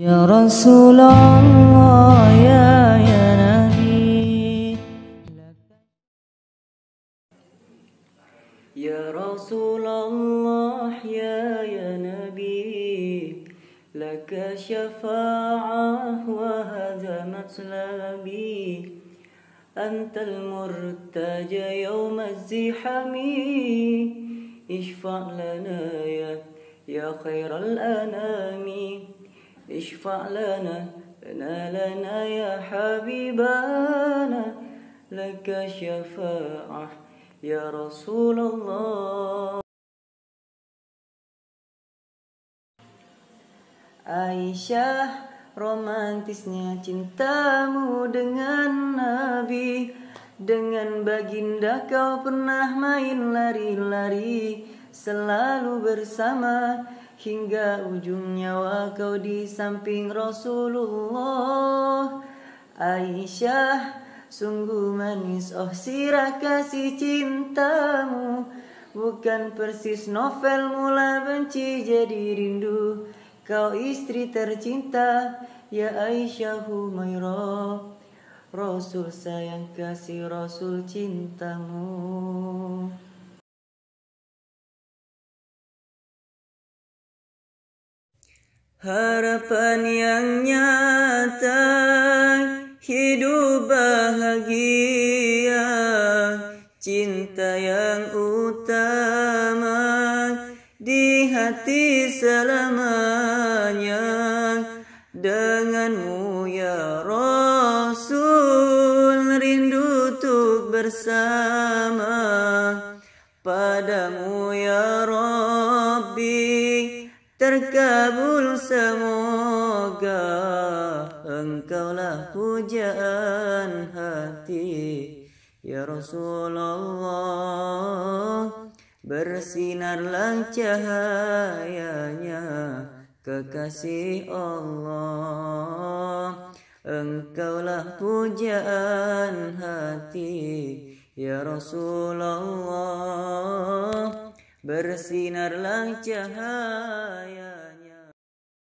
يا رسول الله يا يا نبي. يا رسول الله يا يا نبي. لك شفاعة وهذا مطلبي أنت المرتجى يوم الزحام اشفع لنا يا يا خير الأنام. اشفع لنا لنا لنا يا حبيبنا لك شفاعة يا رسول الله Aisyah romantisnya cintamu dengan Nabi Dengan baginda kau pernah main lari-lari Selalu bersama hingga ujung nyawa kau di samping Rasulullah. Aisyah sungguh manis. Oh sirah kasih cintamu. Bukan persis novel mula benci jadi rindu. Kau istri tercinta Ya Aisyah Humaira Rasul sayang kasih Rasul cintamu Harapan yang nyata Hidup bahagia. Cinta yang utama Di hati selamanya. Denganmu ya Rasul Rindu untuk bersama Terkabul semoga Engkaulah pujaan hati. Ya Rasulullah Bersinarlah cahayanya Kekasih Allah. Engkaulah pujaan hati. Ya Rasulullah Bersinarlah cahaya